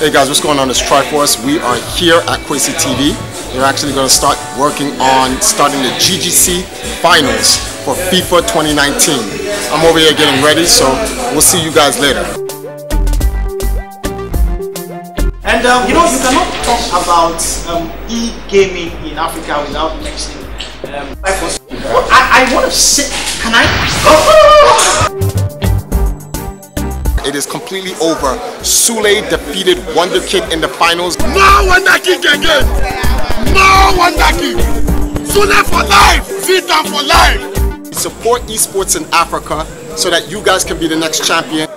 Hey guys, what's going on? It's Triforce. We are here at Kwesi TV. We're actually going to start working on starting the GGC finals for FIFA 2019. I'm over here getting ready, so we'll see you guys later. And um, you know, you cannot talk about um, e-gaming in Africa without mentioning um, Triforce. I, I want to sit. Can I? Oh! It is completely over. Sule defeated Wonder Kid in the finals. No Wonder Kid again! No Wonder Kid! Sule for life! Zidane for life! Support esports in Africa so that you guys can be the next champion.